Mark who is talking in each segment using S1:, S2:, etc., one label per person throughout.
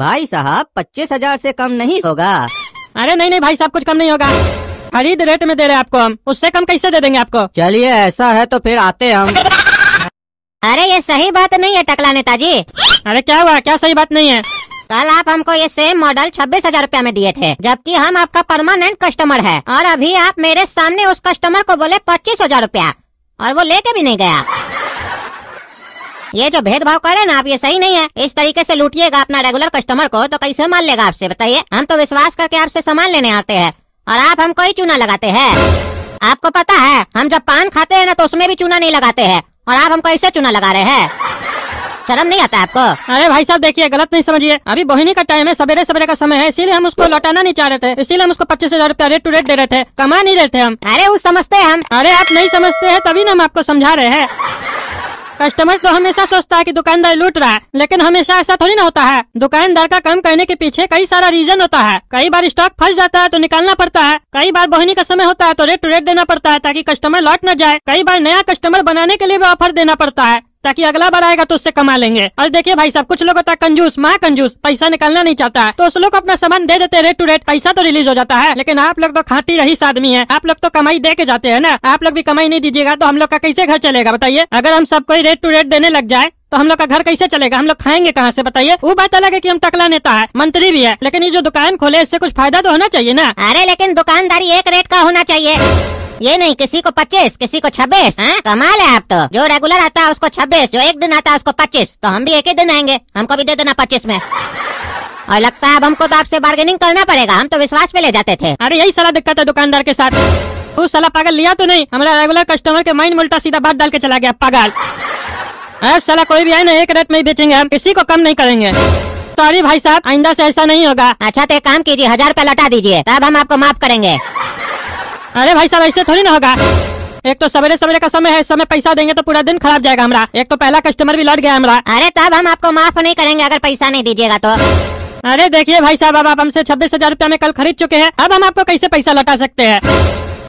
S1: भाई साहब पच्चीस हज़ार ऐसी कम नहीं होगा।
S2: अरे नहीं नहीं भाई साहब कुछ कम नहीं होगा। खरीद रेट में दे रहे आपको हम उससे कम कैसे दे देंगे आपको?
S1: चलिए ऐसा है तो फिर आते हम।
S3: अरे ये सही बात नहीं है टकला नेताजी।
S2: अरे क्या हुआ? क्या सही बात नहीं है?
S3: कल आप हमको ये सेम मॉडल छब्बीस हज़ार रूपया में दिए थे जबकि हम आपका परमानेंट कस्टमर है और अभी आप मेरे सामने उस कस्टमर को बोले पच्चीस हज़ार रूपया और वो लेके भी नहीं गया। ये जो भेदभाव करे ना आप ये सही नहीं है। इस तरीके से लूटिएगा अपना रेगुलर कस्टमर को तो कैसे मान लेगा आपसे बताइए? हम तो विश्वास करके आपसे सामान लेने आते हैं और आप हमको ही चूना लगाते हैं। आपको पता है हम जब पान खाते हैं ना तो उसमें भी चूना नहीं लगाते हैं और आप हमको ऐसे चूना लगा रहे हैं। शर्म नहीं आता आपको?
S2: अरे भाई साहब देखिए गलत नहीं समझिए। अभी बोहिनी का टाइम है सवेरे सवेरे का समय है इसीलिए हम उसको लौटाना नहीं चाह रहे थे। इसीलिए हम उसको पच्चीस हज़ार रूपया रेट टू रेट दे रहे थे। कमा नहीं रहे थे हम।
S3: अरे वो समझते हैं हम।
S2: अरे आप नहीं समझते हैं तभी ना हम आपको समझा रहे हैं। कस्टमर तो हमेशा सोचता है कि दुकानदार लूट रहा है, लेकिन हमेशा ऐसा थोड़ी ना होता है। दुकानदार का काम करने के पीछे कई सारा रीजन होता है। कई बार स्टॉक फंस जाता है तो निकालना पड़ता है। कई बार बहनी का समय होता है तो रेट टू रेट देना पड़ता है ताकि कस्टमर लौट न जाए। कई बार नया कस्टमर बनाने के लिए भी ऑफ़र देना पड़ता है। ताकि अगला बार आएगा तो उससे कमा लेंगे। और देखिए भाई, सब कुछ लोग होता है कंजूस, माँ कंजूस, पैसा निकालना नहीं चाहता है। तो उस लोग अपना सामान दे देते रेट टू रेट पैसा तो रिलीज़ हो जाता है। लेकिन आप लोग तो खाती रही आदमी है। आप लोग तो कमाई दे के जाते हैं ना। आप लोग भी कमाई नहीं दीजिएगा तो हम लोग का कैसे घर चलेगा, बताइए? अगर हम सबको रेट टू रेट देने लग जाए तो हम लोग का घर कैसे चलेगा? हम लोग खाएँगे कहाँ से? बताइए। वो बात अलग है कि हम टकला नेता है मंत्री भी है लेकिन ये जो दुकान खोले इससे कुछ फ़ायदा तो होना चाहिए ना?
S3: अरे लेकिन दुकानदारी एक रेट का होना चाहिए। ये नहीं किसी को पच्चीस किसी को छब्बीस कमाल है आप तो। जो रेगुलर आता है उसको छब्बीस जो एक दिन आता है उसको पच्चीस। तो हम भी एक ही दिन आएँगे। हमको भी दे देना पच्चीस में। और लगता है अब हमको तो आपसे बार्गेनिंग करना पड़ेगा। हम तो विश्वास पे ले जाते थे।
S2: अरे यही सारा दिक्कत है दुकानदार के साथ। वो साला पागल लिया तो नहीं। हमारा रेगुलर कस्टमर के माइंड उल्टा सीधा बात डाल के चला गया पागल। अब साला कोई भी आए ना एक रेट में ही बेचेंगे हम किसी को कम नहीं करेंगे। सॉरी भाई साहब आइंदा से ऐसा नहीं होगा।
S3: अच्छा तो एक काम कीजिए हज़ार रूपया लौटा दीजिए तब हम आपको माफ़ करेंगे।
S2: अरे भाई साहब ऐसे थोड़ी ना होगा। एक तो सवेरे सवेरे का समय है इस समय पैसा देंगे तो पूरा दिन खराब जाएगा हमारा। एक तो पहला कस्टमर भी लौट गया हमारा।
S3: अरे तब हम आपको माफ़ नहीं करेंगे अगर पैसा नहीं दीजिएगा तो।
S2: अरे देखिए भाई साहब अब आप हमसे छब्बीस हज़ार रूपया में कल खरीद चुके हैं अब हम आपको कैसे पैसा लौटा सकते हैं?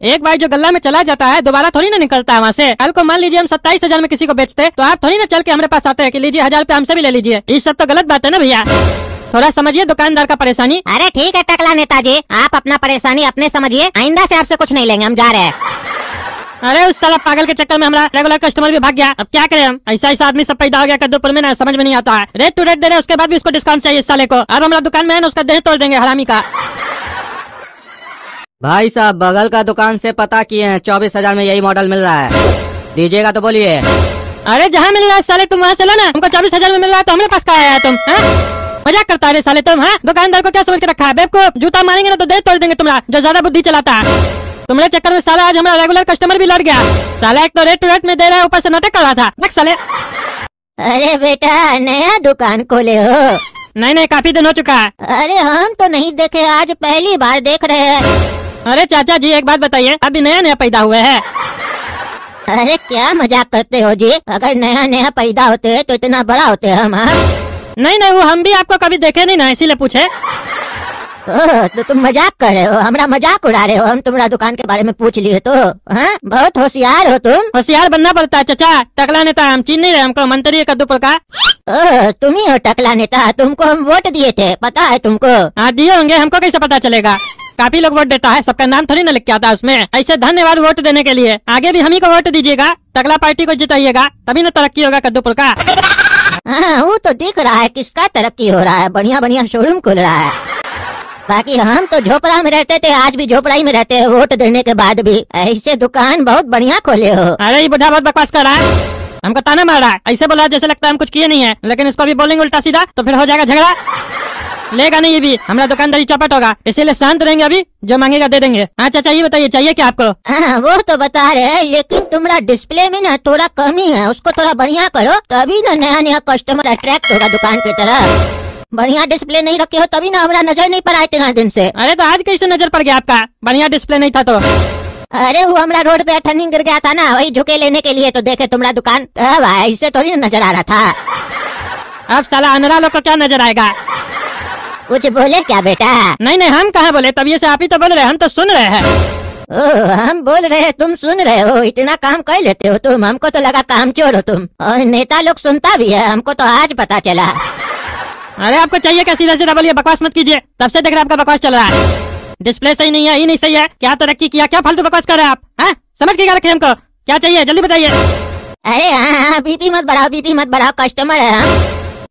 S2: एक बार जो गल्ला में चला जाता है दोबारा थोड़ी ना निकलता है वहाँ से। कल को मान लीजिए हम सत्ताईस हज़ार में किसी को बेचते तो आप थोड़ी ना चल के हमारे पास आते हैं कि लीजिए हज़ार रूपया हमसे भी ले लीजिए। ये सब तो गलत बात है ना भैया? थोड़ा समझिए दुकानदार का परेशानी।
S3: अरे ठीक है टकला नेताजी आप अपना परेशानी अपने समझिए आइंदा से आपसे कुछ नहीं लेंगे हम जा रहे हैं।
S2: अरे उस साला पागल के चक्कर में हमारा रेगुलर कस्टमर भी भाग गया। अब क्या करें हम? ऐसा ऐसा आदमी सब पैदा हो गया कद्दूपुर में ना समझ में नहीं आता है। रेट टू रेट दे रहे उसके बाद भी उसको डिस्काउंट चाहिए इस साले को। अब हमारा दुकान में है ना उसका देह तोड़ देंगे हरामी का।
S1: भाई साहब बगल का दुकान से पता किए हैं चौबीस हज़ार में यही मॉडल मिल रहा है। दीजिएगा तो बोलिए।
S2: अरे जहाँ मिल रहा है साले तुम वहाँ चलो ना। हमको चौबीस हज़ार में मिल रहा है तो हमारे पास कहा आया तुम हाँ? मज़ाक करता है साले तुम हाँ? दुकानदार को क्या समझ के रखा है? बेब को जूता मारेंगे ना तो दे तोड़ देंगे तुम्हारा जो ज़्यादा बुद्धि चलाता है। तुम्हारे चक्कर में साला आज हमारा रेगुलर कस्टमर भी लड़ गया। साला एक तो रेट टू रेट में दे रहा है ऊपर से नाटक कर रहा था। देख साले।
S3: अरे बेटा नया दुकान खोले हो।
S2: नहीं नहीं काफ़ी दिन हो चुका है।
S3: अरे हम तो नहीं देखे आज पहली बार देख रहे हैं।
S2: अरे चाचा जी एक बात बताइए अभी नया नया पैदा हुए है।
S3: अरे क्या मज़ाक करते हो जी? अगर नया नया पैदा होते तो इतना बड़ा होते हम हाँ?
S2: नहीं नहीं वो हम भी आपको कभी देखे नहीं ना इसीलिए पूछे।
S3: तो तुम मज़ाक कर रहे हो हमारा मज़ाक उड़ा रहे हो हम तुम्हारा दुकान के बारे में पूछ लिए तो हाँ? बहुत होशियार हो तुम।
S2: होशियार बनना पड़ता है चाचा। टकला नेता हम चीन नहीं रहे हमको मंत्री कद्दूपुर का।
S3: ओह, तुम ही हो टकला नेता तुमको हम वोट दिए थे पता है तुमको?
S2: हाँ दिए होंगे हमको कैसे पता चलेगा? काफ़ी लोग वोट देता है सबका नाम थोड़ी ना लिख के आता है उसमें। ऐसे धन्यवाद वोट देने के लिए। आगे भी हम ही को वोट दीजिएगा टकला पार्टी को जिताइएगा तभी ना तरक्की होगा कद्दूपुर का।
S3: हाँ वो तो दिख रहा है किसका तरक्की हो रहा है बढ़िया बढ़िया शोरूम खुल रहा है। बाकी हम तो झोपड़ा में रहते थे आज भी झोपड़ा ही में रहते हैं। वोट देने के बाद भी ऐसे दुकान बहुत बढ़िया खोले हो।
S2: अरे ये बुढ़ा बहुत बकवास कर रहा है। हमको ताना मार रहा है। ऐसे बोला जैसे लगता है हम कुछ किए नहीं है। लेकिन इसको भी बोलेंगे उल्टा सीधा तो फिर हो जाएगा झगड़ा। लेगा नहीं ये भी। हमारा दुकानदारी चौपट होगा। इसीलिए शांत रहेंगे अभी जो मांगेगा दे देंगे। हाँ चाचा ये बताइए चाहिए क्या आपको?
S3: हाँ वो तो बता रहे हैं लेकिन तुम्हारा डिस्प्ले में ना थोड़ा कमी है। उसको थोड़ा बढ़िया करो तभी ना नया नया कस्टमर अट्रैक्ट होगा दुकान की तरफ़। बढ़िया डिस्प्ले नहीं रखे हो तभी ना हमारा नज़र नहीं पड़ा इतना दिन से।
S2: अरे तो आज कैसे नज़र पड़ गया आपका? बढ़िया डिस्प्ले नहीं था तो।
S3: अरे वो हमारा रोड पे ठंडी गिर गया था ना वही झुके लेने के लिए तो देखे तुम्हारा दुकान ऐसे थोड़ी ना नज़र आ रहा था।
S2: अब साला अनरा लोग को क्या नज़र आएगा?
S3: कुछ बोले क्या बेटा?
S2: नहीं नहीं हम कहाँ बोले? तभी से आप ही तो बोल रहे हम तो सुन रहे हैं।
S3: ओ, हम बोल रहे हैं तुम सुन रहे हो इतना काम कर लेते हो तुम हमको तो लगा काम चोर हो तुम। और नेता लोग सुनता भी है हमको तो आज पता चला।
S2: अरे आपको चाहिए क्या? सीधा सीधा बोलिए, बकवास मत कीजिए। तब से देख रहे आपका बकवास चल रहा है। डिस्प्ले सही नहीं है ये नहीं सही है। क्या तरक्की किया? क्या फालतू बकवास कर रहे हैं आप? हैं? समझ के क्या रखे हमको? क्या चाहिए? जल्दी बताइए।
S3: अरे हाँ हाँ बीपी मत बढ़ाओ, बीपी मत बढ़ाओ कस्टमर है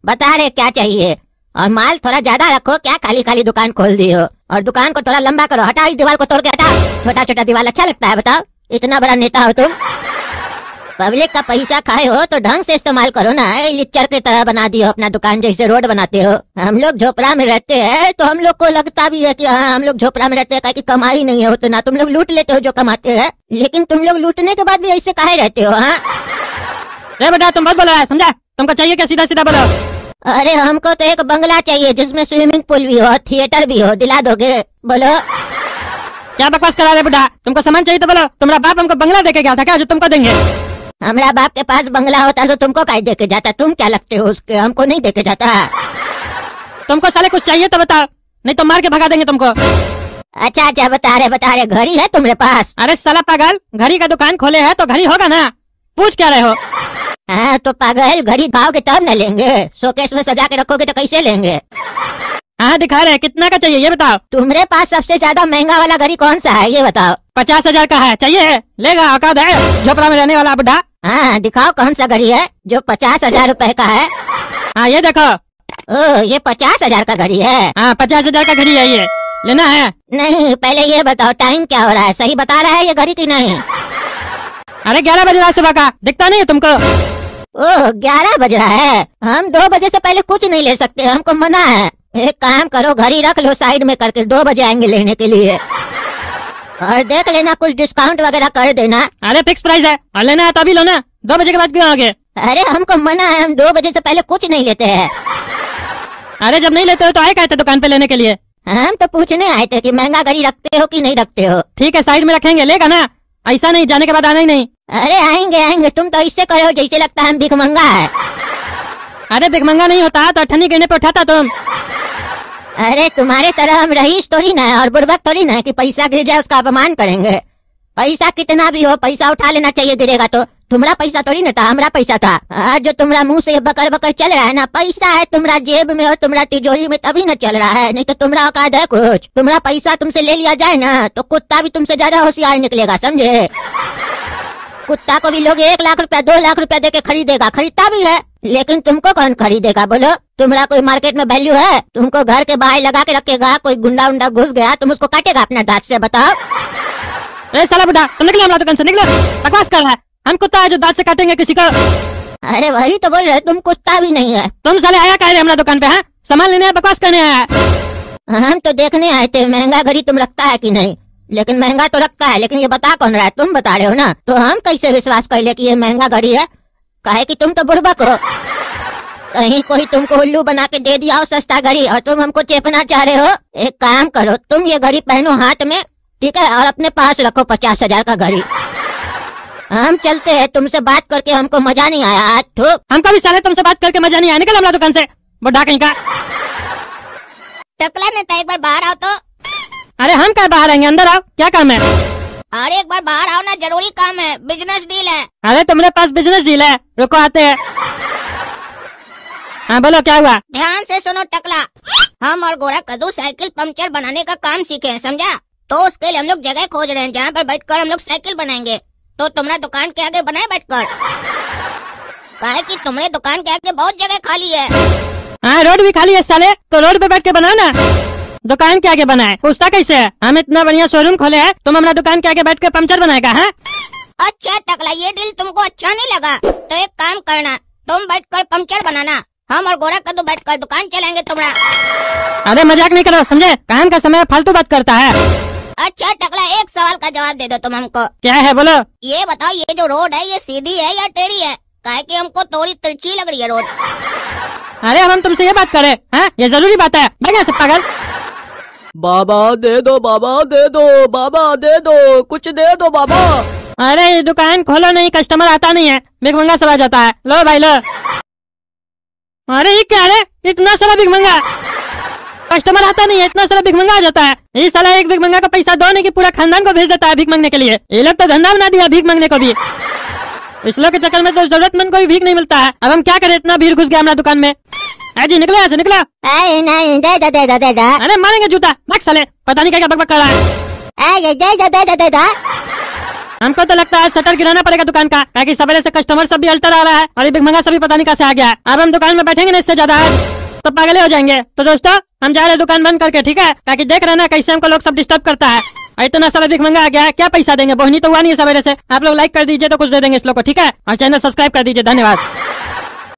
S3: बता रहे क्या चाहिए? और माल थोड़ा ज़्यादा रखो, क्या खाली खाली दुकान खोल दी हो? और दुकान को थोड़ा लंबा करो, हटाओ दीवार को तोड़ के हटाओ। छोटा छोटा दीवार अच्छा लगता है, बताओ। इतना बड़ा नेता हो तुम। पब्लिक का पैसा खाए हो तो ढंग से इस्तेमाल करो ना। लिच्चर की तरह बना दियो अपना दुकान जैसे रोड बनाते हो। हम लोग झोपड़ा में रहते हैं तो हम लोग को लगता भी है कि हाँ हम लोग झोपड़ा में रहते हैं कि कमाई नहीं है ना तुम लोग लूट लेते हो जो कमाते हैं लेकिन तुम लोग लूटने के बाद भी ऐसे कहा रहते हो हाँ?
S2: बेटा तुम बहुत बोल समझा? तुमको चाहिए क्या सीधा सीधा बोलो?
S3: अरे हमको तो एक बंगला चाहिए जिसमें स्विमिंग पूल भी हो थिएटर भी हो दिला दोगे बोलो।
S2: क्या बकवास करा रहे बेटा? तुमको सामान चाहिए तो बोलो। तुम्हारा बाप हमको बंगला देके गया था क्या जो तुमको देंगे?
S3: हमारा बाप के पास बंगला होता तो तुमको काहे देके जाता? तुम क्या लगते हो उसके? हमको नहीं देके जाता।
S2: तुमको साले कुछ चाहिए तो बताओ नहीं तो मार के भगा देंगे तुमको।
S3: अच्छा अच्छा बता रहे बता रहे घड़ी है तुम्हारे पास?
S2: अरे साला पागल घड़ी का दुकान खोले है तो घड़ी होगा ना? पूछ क्या रहे हो?
S3: हाँ तो पागल घड़ी भाओगे तब न लेंगे। शोकेस में सजा के रखोगे तो कैसे लेंगे?
S2: हाँ दिखा रहे कितना का चाहिए ये बताओ।
S3: तुम्हारे पास सबसे ज़्यादा महँगा वाला घड़ी कौन सा है ये बताओ।
S2: पचास हज़ार का है चाहिए लेगा औकात है झोपड़ा में रहने वाला बुढ़ा
S3: हाँ दिखाओ कौन सा घड़ी है जो पचास हज़ार रूपए का है।
S2: हाँ ये देखो।
S3: ओ ये पचास हज़ार का घड़ी है।
S2: हाँ पचास हज़ार का घड़ी है ये। लेना है।
S3: नहीं पहले ये बताओ टाइम क्या हो रहा है? सही बता रहा है ये घड़ी की नहीं?
S2: अरे ग्यारह बज रहा है सुबह का। दिखता नहीं है तुमको?
S3: ओह ग्यारह बज रहा है। हम दो बजे से पहले कुछ नहीं ले सकते हमको मना है। एक काम करो घड़ी रख लो साइड में करके दो बजे आएँगे लेने के लिए। और देख लेना कुछ डिस्काउंट वगैरह कर देना।
S2: अरे फिक्स प्राइस है। और लेना है तो अभी लो ना। दो बजे के बाद क्यों आगे
S3: अरे हमको मना है हम दो बजे से पहले कुछ नहीं लेते हैं।
S2: अरे जब नहीं लेते हो तो आए कहते दुकान पे लेने के लिए?
S3: हम तो पूछने आए थे कि महँगा घड़ी रखते हो कि नहीं रखते हो।
S2: ठीक है साइड में रखेंगे लेगा ना? ऐसा नहीं जाने के बाद आना ही नहीं।
S3: अरे आएँगे आएँगे तुम तो इससे करो जैसे लगता है हम भिखमंगा है।
S2: अरे भिखमंगा नहीं होता तो अठन्नी गिरने पे उठाता तुम।
S3: अरे, तुम्हारे तरह हम रईस थोड़ी ना और बुड़बक थोड़ी ना कि पैसा गिर जाए, उसका अपमान करेंगे। पैसा कितना भी हो, पैसा उठा लेना चाहिए गिरेगा तो। तुम्हारा पैसा थोड़ी ना था, हमारा पैसा था। आज जो तुम्हारा मुँह से बकर बकर चल रहा है ना, पैसा है तुम्हारा जेब में और तुम्हारा तिजोरी में, तभी ना चल रहा है। नहीं तो तुम्हारा औकात है कुछ। तुम्हारा पैसा तुमसे ले लिया जाए ना तो कुत्ता भी तुमसे ज़्यादा होशियार निकलेगा, समझे? कुत्ता को भी लोग एक लाख रुपया, दो लाख रुपया दे के खरीदेगा, खरीदता भी है। लेकिन तुमको कौन खरीदेगा? बोलो तुम्हारा कोई मार्केट में वैल्यू है? तुमको घर के बाहर लगा के रखेगा कोई गुंडा उंडा घुस गया तुम उसको काटेगा अपना दांत से बताओ।
S2: अरे साला बुढ़ा तुम निकलो हमारा दुकान से निकलो। बकवास कर रहा है। हम कुत्ता है जो दांत से काटेंगे किसी का।
S3: अरे वही तो बोल रहे तुम कुत्ता भी नहीं है।
S2: तुम साले आया कह रहे हमारा दुकान पे हैं? सामान लेने बकवास करने आया?
S3: हम तो देखने आए थे महँगा घड़ी तुम रखता है कि नहीं? लेकिन महँगा तो रखता है लेकिन ये बता कौन रहा है? तुम बता रहे हो ना? तो हम कैसे विश्वास कर ले कि ये महँगा घड़ी है? काहे कि तुम तो बुड़बक हो। कहीं कोई तुमको उल्लू बना के दे दिया हो सस्ता घड़ी और तुम हमको चेपना चाह रहे हो। एक काम करो तुम ये घड़ी पहनो हाथ में ठीक है और अपने पास रखो पचास हज़ार का घड़ी। हम चलते हैं तुमसे बात करके हमको मज़ा नहीं आया आज तो
S2: हमको भी साले तुमसे बात करके मज़ा नहीं आया? निकल दुकान से बुढ़ा कहीं का।
S3: टकला नेता एक बार बाहर आओ तो।
S2: अरे हम क्या बाहर आएँगे? अंदर आओ क्या काम है?
S3: अरे एक बार बाहर आओ ना ज़रूरी काम है बिज़नेस डील है।
S2: अरे तुम्हारे पास बिज़नेस डील है रुको आते हैं। हाँ बोलो क्या हुआ?
S3: ध्यान से सुनो टकला। हम और गोरा कद्दू साइकिल पंक्चर बनाने का काम सीखे हैं समझा? तो उसके लिए हम लोग जगह खोज रहे हैं जहाँ पर बैठकर हम लोग साइकिल बनाएँगे। तो तुम्हारा दुकान के आगे बनाए बैठकर? काहे कि तुम्हारे दुकान के आगे बहुत जगह खाली है।
S2: हाँ रोड भी खाली है साले। तो रोड पे बैठ के बनाओ ना। दुकान के आगे बनाए। पूछता कैसे है? हम इतना बढ़िया शोरूम खोले हैं तुम हमारा दुकान के आगे बैठ कर पंचर बनाएगा है?
S3: अच्छा टकला ये डील तुमको अच्छा नहीं लगा? तो एक काम करना तुम बैठ कर पंचर बनाना। हम और गोरा कद्दू बैठकर दुकान चलाएँगे तुम्हारा।
S2: अरे मज़ाक नहीं करो समझे? काम का समय फालतू बात करता है?
S3: अच्छा टकला एक सवाल का जवाब दे दो तुम हमको।
S2: क्या है बोलो।
S3: ये बताओ ये जो रोड है ये सीधी है या टेढ़ी है? काहे कि हमको थोड़ी तिरछी लग रही है रोड।
S2: अरे अब हम तुमसे ये बात करें हैं? ये ज़रूरी बात है। से पागल।
S1: बाबा दे दो, बाबा दे दो, बाबा दे दो, कुछ दे दो बाबा।
S2: अरे, ये दुकान खोलो नहीं कस्टमर आता नहीं है। भिखमंगा सब आ जाता है। लो भाई, लो। अरे, ये क्या है इतना सारा भिखमंगा कस्टमर आता नहीं है, इतना सारा भिखमंगा आ जाता है। ये साला एक बिग मंगा का पैसा दो नहीं, कि पूरा खानदान को भेज देता है भीख मांगने के लिए। ये लोग तो धंधा बना दिया भीख मांगने को भी। इस लोग के चक्कर में तो जरूरतमंद कोई भीख नहीं मिलता है। अब हम क्या करें? इतना भीड़ घुस गया हमारा दुकान में। जी निकलो ऐसे निकला।
S3: नहीं दे दे दे दो दे
S2: अरे मारेंगे जूता भाग साले। पता नहीं क्या बकबक कर रहा है।
S3: दे दे दे दो दे दो।
S2: हमको तो लगता है शटर गिराना पड़ेगा दुकान का ताकि सवेरे से कस्टमर सब भी अल्टर आ रहा है और ये बिग मंगा सभी पता नहीं कैसे आ गया अब हम दुकान में बैठेंगे ना इससे ज़्यादा तो पागले हो जाएँगे। तो दोस्तों, हम जा रहे हैं दुकान बंद करके, ठीक है? ताकि देख रहे ना कैसे हमको लोग सब डिस्टर्ब करता है। इतना सारा बिग मंगा आ गया क्या पैसा देंगे? बोहनी तो हुआ नहीं है सवेरे से। आप लोग लाइक कर दीजिए तो कुछ दे देंगे इस लोग को, ठीक है? और चैनल सब्सक्राइब कर दीजिए, धन्यवाद।